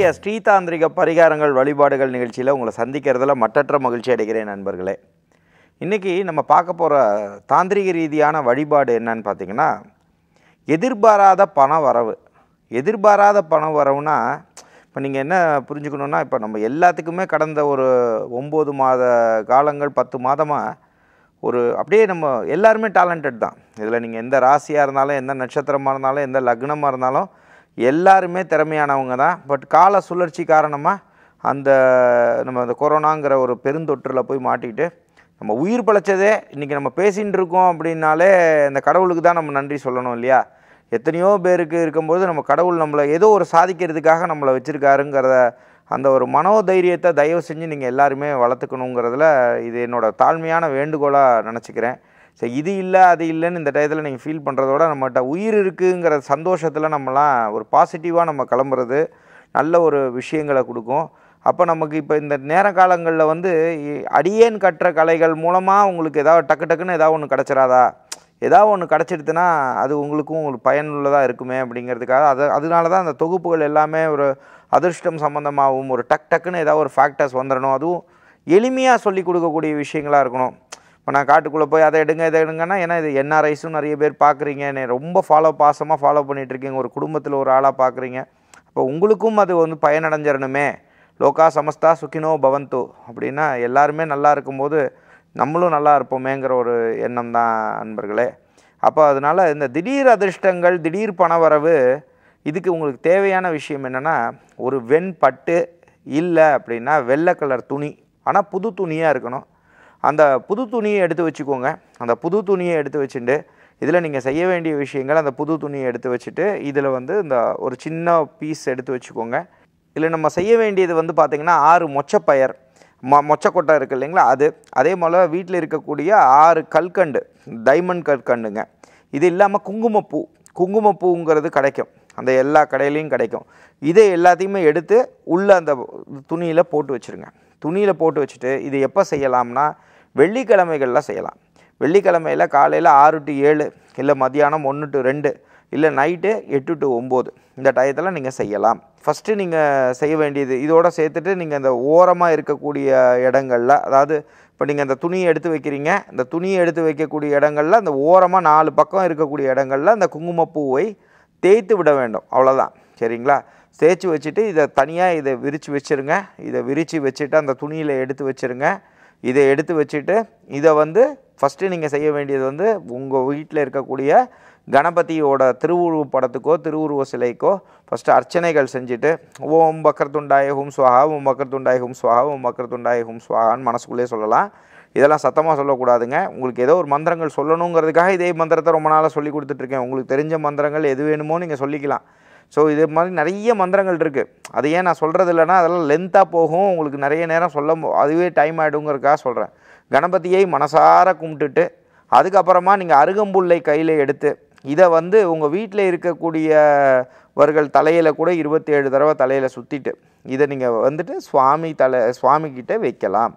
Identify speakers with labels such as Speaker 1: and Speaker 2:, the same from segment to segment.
Speaker 1: இன்றைய ஸ்ரீதாந்திரிக பரிகாரங்கள் வழிபாடுகள் நிகழ்ச்சியில் உங்களை சந்திக்கிறதுல மற்றற்ற மகிழ்ச்சி அடைகிறேன் நண்பர்களே. இன்றைக்கி நம்ம பார்க்க போகிற தாந்திரிக ரீதியான வழிபாடு என்னன்னு பார்த்தீங்கன்னா எதிர்பாராத பண வரவு. எதிர்பாராத பண வரவுனா இப்போ நீங்கள் என்ன புரிஞ்சுக்கணுன்னா இப்போ நம்ம எல்லாத்துக்குமே கடந்த ஒரு ஒம்பது மாத காலங்கள் பத்து மாதமாக ஒரு அப்படியே நம்ம எல்லாருமே டேலண்டட் தான். இதில் நீங்கள் எந்த ராசியாக இருந்தாலும் எந்த நட்சத்திரமாக இருந்தாலும் எந்த லக்னமாக இருந்தாலும் எல்லாருமே திறமையானவங்க தான். பட் கால சுழற்சி காரணமாக அந்த நம்ம அந்த கொரோனாங்கிற ஒரு பெருந்தொற்றில் போய் மாட்டிக்கிட்டு நம்ம உயிர் பழைச்சதே இன்றைக்கி நம்ம பேசின்னு இருக்கோம் அப்படின்னாலே இந்த கடவுளுக்கு தான் நம்ம நன்றி சொல்லணும் இல்லையா? எத்தனையோ பேருக்கு இருக்கும்போது நம்ம கடவுள் நம்மளை ஏதோ ஒரு சாதிக்கிறதுக்காக நம்மளை வச்சுருக்காருங்கிறத அந்த ஒரு மனோதைரியத்தை தயவு செஞ்சு நீங்கள் எல்லாருமே வளர்த்துக்கணுங்கிறதுல இது என்னோடய தாழ்மையான வேண்டுகோளாக நினச்சிக்கிறேன். சரி இது இல்லை அது இல்லைன்னு இந்த டயத்தில் நீங்கள் ஃபீல் பண்ணுறதோட நம்மகிட்ட உயிர் இருக்குங்கிற சந்தோஷத்தில் நம்மலாம் ஒரு பாசிட்டிவாக நம்ம கிளம்புறது நல்ல ஒரு விஷயங்களை கொடுக்கும். அப்போ நமக்கு இப்போ இந்த நேர காலங்களில் வந்து அடியேன் கட்டுற கலைகள் மூலமாக உங்களுக்கு ஏதாவது டக்கு டக்குன்னு ஏதாவது ஒன்று கிடச்சிராதா? ஏதாவது ஒன்று கிடச்சிடுதுன்னா அது உங்களுக்கும் ஒரு பயனுள்ளதாக இருக்குமே அப்படிங்கிறதுக்காக அது அதனால தான் அந்த தொகுப்புகள் எல்லாமே ஒரு அதிர்ஷ்டம் சம்மந்தமாகவும் ஒரு டக் டக்குன்னு ஏதாவது ஒரு ஃபேக்டர்ஸ் வந்துடணும் அதுவும் எளிமையாக சொல்லி கொடுக்கக்கூடிய விஷயங்களாக இருக்கணும். இப்போ நான் காட்டுக்குள்ளே போய் அதை எடுங்க இதை எடுங்கன்னா ஏன்னா இது என்ஆர்ஐஸும் நிறைய பேர் பார்க்குறீங்க என்னை ரொம்ப ஃபாலோ பாசமாக ஃபாலோ பண்ணிகிட்ருக்கீங்க ஒரு குடும்பத்தில் ஒரு ஆளாக பார்க்குறீங்க அப்போ உங்களுக்கும் அது வந்து பயனடைஞ்சிடணுமே லோகா சமஸ்தா சுக்கினோ பவந்து. அப்படின்னா எல்லாருமே நல்லா இருக்கும்போது நம்மளும் நல்லா இருப்போமேங்கிற ஒரு எண்ணம் தான் நண்பர்களே. அப்போ அதனால் இந்த திடீர் அதிர்ஷ்டங்கள் திடீர் பணவரவு இதுக்கு உங்களுக்கு தேவையான விஷயம் என்னென்னா ஒரு வெண்பட்டு இல்லை அப்படின்னா வெள்ளை கலர் துணி. ஆனால் புது துணியாக இருக்கணும். அந்த புது துணியை எடுத்து வச்சுக்கோங்க. அந்த புது துணியை எடுத்து வச்சுட்டு இதில் நீங்கள் செய்ய வேண்டிய விஷயங்கள் அந்த புது துணியை எடுத்து வச்சுட்டு இதில் வந்து இந்த ஒரு சின்ன பீஸ் எடுத்து வச்சுக்கோங்க. இதில் நம்ம செய்ய வேண்டியது வந்து பார்த்திங்கன்னா ஆறு மொச்சப்பயர். மொ மொச்சக்கொட்டை இருக்குது இல்லைங்களா? அது அதே போல் வீட்டில் இருக்கக்கூடிய ஆறு கல்கண்டு டைமண்ட் கற்கண்டுங்க இது இல்லாமல் குங்குமப்பூ. குங்குமப்பூங்கிறது கிடைக்கும். அந்த எல்லா கடையிலையும் கிடைக்கும். இதை எல்லாத்தையுமே எடுத்து உள்ளே அந்த துணியில் போட்டு வச்சுருங்க. துணியில் போட்டு வச்சுட்டு இது எப்போ செய்யலாம்னா வெள்ளிக்கிழமைகளில் செய்யலாம். வெள்ளிக்கிழமையில் காலையில் ஆறு டு ஏழு இல்லை மதியானம் ஒன்று டு ரெண்டு இல்லை நைட்டு எட்டு டு ஒம்பது இந்த டயத்தில் நீங்கள் செய்யலாம். ஃபஸ்ட்டு நீங்கள் செய்ய வேண்டியது இதோட சேர்த்துட்டு நீங்கள் இந்த ஓரமாக இருக்கக்கூடிய இடங்களில் அதாவது இப்போ நீங்கள் அந்த துணியை எடுத்து வைக்கிறீங்க இந்த துணியை எடுத்து வைக்கக்கூடிய இடங்களில் அந்த ஓரமாக நாலு பக்கம் இருக்கக்கூடிய இடங்களில் அந்த குங்குமப்பூவை தேய்த்து விட வேண்டும். அவ்வளோதான் சரிங்களா? தேய்ச்சி வச்சுட்டு இதை தனியாக இதை விரித்து வச்சுருங்க. இதை விரித்து வச்சுட்டு அந்த துணியில் எடுத்து வச்சுருங்க. இதை எடுத்து வச்சுட்டு இதை வந்து ஃபஸ்ட்டு நீங்கள் செய்ய வேண்டியது வந்து உங்கள் வீட்டில் இருக்கக்கூடிய கணபதியோட திருவுருவ படத்துக்கோ திருவுருவ சிலைக்கோ ஃபஸ்ட்டு அர்ச்சனைகள் செஞ்சுட்டு ஓம் பக்கரத்துண்டாய ஹும் சுவாஹா ஓம் பக்கரத்துண்டாய ஹும் சுவாஹா ஓம் பக்கரத்துண்டாய ஹும் சுவாஹான்னு மனசுக்குள்ளே சொல்லலாம். இதெல்லாம் சத்தமாக சொல்லக்கூடாதுங்க. உங்களுக்கு ஏதோ ஒரு மந்திரங்கள் சொல்லணுங்கிறதுக்காக இதே மந்திரத்தை ரொம்ப நாளாக சொல்லி கொடுத்துட்ருக்கேன் உங்களுக்கு தெரிஞ்ச மந்திரங்கள் எது வேணுமோ நீங்கள் சொல்லிக்கலாம். ஸோ இது மாதிரி நிறைய மந்திரங்கள் இருக்குது அது ஏன் நான் சொல்கிறது இல்லைன்னா அதெல்லாம் லென்த்தாக போகும். உங்களுக்கு நிறைய நேரம் சொல்ல மு- அதுவே டைம் ஆகிடுங்கிறக்காக சொல்கிறேன் கணபதியை மனசார கும்பிட்டுட்டு அதுக்கப்புறமா நீங்கள் அருகம்புல்லை கையில் எடுத்து இதை வந்து உங்கள் வீட்டில் இருக்கக்கூடியவர்கள் தலையில் கூட இருபத்தேழு தடவை தலையில் சுற்றிட்டு இதை நீங்கள் வந்துட்டு சுவாமி தலை சுவாமிக்கிட்ட வைக்கலாம்.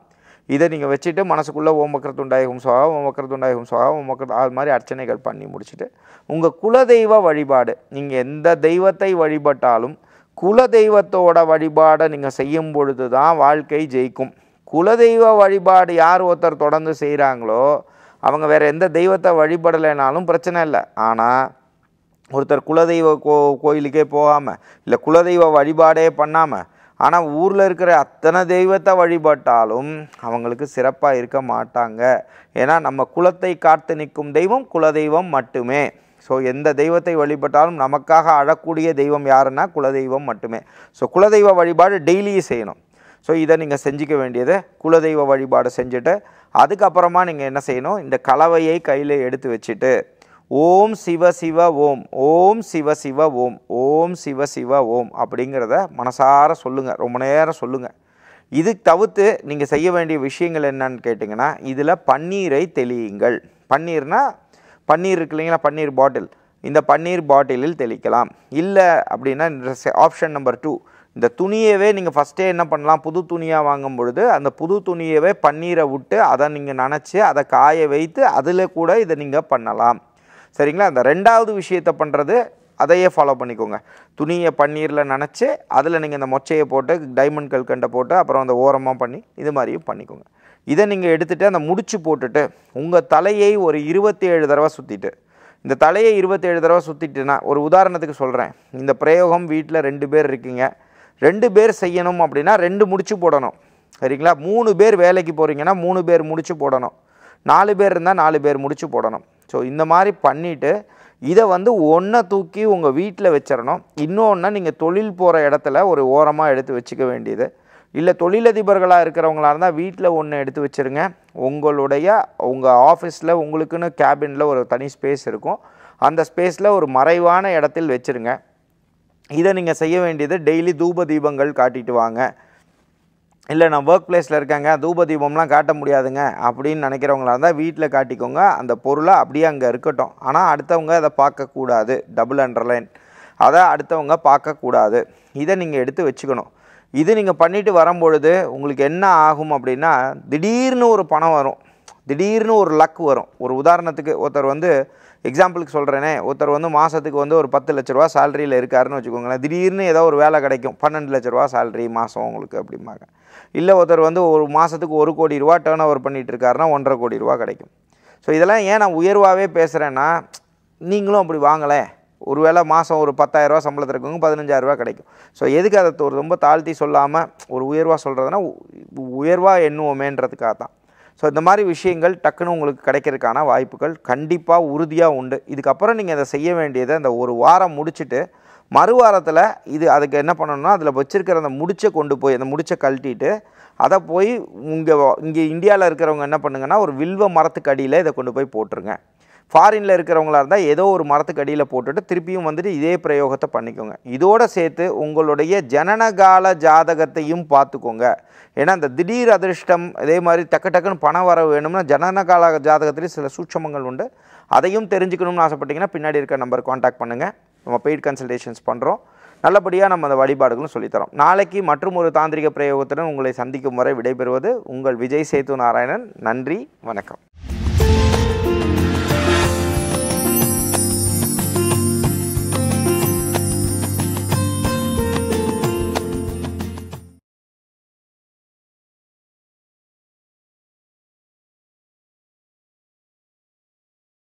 Speaker 1: இதை நீங்கள் வச்சுட்டு மனசுக்குள்ளே ஓம் வக்கரத்துண்டாய ஹும் சுவா ஓம் வக்கரத்துண்டாய சுவா ஓம் வக்கர அது மாதிரி அர்ச்சனைகள் பண்ணி முடிச்சுட்டு உங்கள் குலதெய்வ வழிபாடு நீங்கள் எந்த தெய்வத்தை வழிபட்டாலும் குலதெய்வத்தோட வழிபாடை நீங்கள் செய்யும் பொழுது தான் வாழ்க்கை ஜெயிக்கும். குலதெய்வ வழிபாடு யார் ஒருத்தர் தொடர்ந்து செய்கிறாங்களோ அவங்க வேறு எந்த தெய்வத்தை வழிபடலைனாலும் பிரச்சனை இல்லை. ஆனால் ஒருத்தர் குலதெய்வ கோ கோயிலுக்கே போகாமல் இல்லை குலதெய்வ வழிபாடே பண்ணாமல் ஆனால் ஊரில் இருக்கிற அத்தனை தெய்வத்தை வழிபட்டாலும் அவங்களுக்கு சிறப்பாக இருக்க மாட்டாங்க. ஏன்னா நம்ம குலத்தை காத்து நிற்கும் தெய்வம் குலதெய்வம் மட்டுமே. ஸோ எந்த தெய்வத்தை வழிபட்டாலும் நமக்காக அழக்கூடிய தெய்வம் யாருன்னா குலதெய்வம் மட்டுமே. ஸோ குலதெய்வ வழிபாடு டெய்லி செய்யணும். ஸோ இதை நீங்கள் செஞ்சுக்க வேண்டியது குலதெய்வ வழிபாடு செஞ்சுட்டு அதுக்கப்புறமா நீங்கள் என்ன செய்யணும்? இந்த கலவையை கையில் எடுத்து வச்சுட்டு ஓம் சிவ சிவ ஓம் ஓம் சிவ சிவ ஓம் ஓம் சிவ சிவ ஓம் அப்படிங்கிறத மனசார சொல்லுங்கள் ரொம்ப நேரம் சொல்லுங்கள் இது தவிர்த்து நீங்கள் செய்ய வேண்டிய விஷயங்கள் என்னன்னு கேட்டிங்கன்னா இதில் பன்னீரை தெளியுங்கள். பன்னீர்னால் பன்னீர் இருக்கு இல்லைங்களா பன்னீர் பாட்டில். இந்த பன்னீர் பாட்டிலில் தெளிக்கலாம். இல்லை அப்படின்னா ஆப்ஷன் நம்பர் டூ இந்த துணியவே நீங்கள் ஃபஸ்ட்டே என்ன பண்ணலாம் புது துணியாக வாங்கும் பொழுது அந்த புது துணியவே பன்னீரை விட்டு அதை நீங்கள் நினச்சி அதை காய வைத்து அதில் கூட இதை நீங்கள் பண்ணலாம். சரிங்களா? அந்த ரெண்டாவது விஷயத்தை பண்ணுறது அதையே ஃபாலோ பண்ணிக்கோங்க. துணியை பன்னீரில் நினச்சி அதில் நீங்கள் இந்த மொச்சையை போட்டு டைமண்ட் கல்கண்டை போட்டு அப்புறம் அந்த ஓரமாக பண்ணி இது மாதிரியும் பண்ணிக்கோங்க. இதை நீங்கள் எடுத்துகிட்டு அந்த முடிச்சு போட்டுட்டு உங்கள் தலையை ஒரு இருபத்தி ஏழு தடவை சுற்றிட்டு இந்த தலையை இருபத்தேழு தடவை சுற்றிட்டுனா ஒரு உதாரணத்துக்கு சொல்கிறேன் இந்த பிரயோகம் வீட்டில் ரெண்டு பேர் இருக்கீங்க. ரெண்டு பேர் செய்யணும் அப்படின்னா ரெண்டு முடிச்சு போடணும். சரிங்களா? மூணு பேர் வேலைக்கு போகிறீங்கன்னா மூணு பேர் முடிச்சு போடணும். நாலு பேர் இருந்தால் நாலு பேர் முடிச்சு போடணும். ஸோ இந்த மாதிரி பண்ணிவிட்டு இதை வந்து ஒன்றை தூக்கி உங்கள் வீட்டில் வச்சிடணும். இன்னொன்று நீங்கள் தொழில் போகிற இடத்துல ஒரு ஓரமாக எடுத்து வச்சுக்க வேண்டியது. இல்லை தொழிலதிபர்களாக இருக்கிறவங்களாக இருந்தால் வீட்டில் ஒன்று எடுத்து வச்சுருங்க. உங்களுடைய உங்கள் ஆஃபீஸில் உங்களுக்குன்னு கேபினில் ஒரு தனி ஸ்பேஸ் இருக்கும். அந்த ஸ்பேஸில் ஒரு மறைவான இடத்தில் வச்சுருங்க. இதை நீங்கள் செய்ய வேண்டியது டெய்லி தூப தீபங்கள் காட்டிட்டு வாங்க. இல்லை நான் ஒர்க் பிளேஸில் இருக்காங்க. தூப தீபம்லாம் காட்ட முடியாதுங்க. அப்படின்னு நினைக்கிறவங்களா இருந்தால் வீட்டில் காட்டிக்கோங்க. அந்த பொருளை அப்படியே அங்கே இருக்கட்டும். ஆனால் அடுத்தவங்க அதை பார்க்கக்கூடாது. டபுள் அண்டர்லைன் அதை அடுத்தவங்க பார்க்கக்கூடாது. இதை நீங்கள் எடுத்து வச்சுக்கணும். இது நீங்கள் பண்ணிட்டு வரும்பொழுது உங்களுக்கு என்ன ஆகும் அப்படின்னா திடீர்னு ஒரு பணம் வரும். திடீர்னு ஒரு லக் வரும். ஒரு உதாரணத்துக்கு ஒருத்தர் வந்து எக்ஸாம்பிளுக்கு சொல்கிறேனே ஒருத்தர் வந்து மாதத்துக்கு வந்து ஒரு பத்து லட்ச ரூபா சேலரியில் இருக்காருன்னு வச்சுக்கோங்களேன். திடீர்னு ஏதோ ஒரு வேலை கிடைக்கும். பன்னெண்டு லட்ச ரூபா சேலரி மாதம் உங்களுக்கு அப்படிம்பாங்க. இல்லை ஒருத்தர் வந்து ஒரு மாதத்துக்கு ஒரு கோடி ரூபா டேர்ன் ஓவர் பண்ணிகிட்டு இருக்காருன்னா ஒன்றரை கோடி ரூபா கிடைக்கும். ஸோ இதெல்லாம் ஏன் நான் உயர்வாகவே பேசுகிறேன்னா நீங்களும் அப்படி வாங்கலை. ஒரு வேளை மாதம் ஒரு பத்தாயிரரூவா சம்பளத்தில் இருக்கவங்க பதினஞ்சாயிரரூவா கிடைக்கும். ஸோ எதுக்கு அதை ஒரு ரொம்ப தாழ்த்தி சொல்லாமல் ஒரு உயர்வாக சொல்கிறதுனா உயர்வாக எண்ணுவோமேன்றதுக்காக தான் ஸோ இந்த மாதிரி விஷயங்கள் டக்குன்னு உங்களுக்கு கிடைக்கிறதுக்கான வாய்ப்புகள் கண்டிப்பாக உறுதியாக உண்டு. இதுக்கப்புறம் நீங்கள் அதை செய்ய வேண்டியதை அந்த ஒரு வாரம் முடிச்சுட்டு மறுவாரத்தில் இது அதுக்கு என்ன பண்ணணும்னா அதில் வச்சுருக்கிற அந்த முடிச்சை கொண்டு போய் அந்த முடிச்சை கழட்டிட்டு அதை போய் இங்கே இங்கே இந்தியாவில் இருக்கிறவங்க என்ன பண்ணுங்கன்னா ஒரு வில்வ மரத்துக்கு அடியில் இதை கொண்டு போய் போட்டுருங்க. ஃபாரினில் இருக்கிறவங்களா இருந்தால் ஏதோ ஒரு மரத்துக்கு அடியில் போட்டுட்டு திருப்பியும் வந்துட்டு இதே பிரயோகத்தை பண்ணிக்கோங்க. இதோட சேர்த்து உங்களுடைய ஜனனகால ஜாதகத்தையும் பார்த்துக்கோங்க. ஏன்னா இந்த திடீர் அதிர்ஷ்டம் இதே மாதிரி டக்கு டக்குன்னு பணம் வர வேணும்னா ஜனனகால ஜாதகத்துலேயும் சில சூட்சமங்கள் உண்டு. அதையும் தெரிஞ்சுக்கணும்னு ஆசைப்பட்டீங்கன்னா பின்னாடி இருக்க நம்பர் காண்டாக்ட் பண்ணுங்கள் நம்ம பெய்ட் கன்சல்டேஷன்ஸ் பண்ணுறோம் நல்லபடியாக நம்ம அந்த வழிபாடுகளும் சொல்லித்தரோம். நாளைக்கு மற்றும் ஒரு தாந்திரிக பிரயோகத்துடன் உங்களை சந்திக்கும் வரை விடைபெறுவது உங்கள் விஜய் சேது நாராயணன். நன்றி வணக்கம்.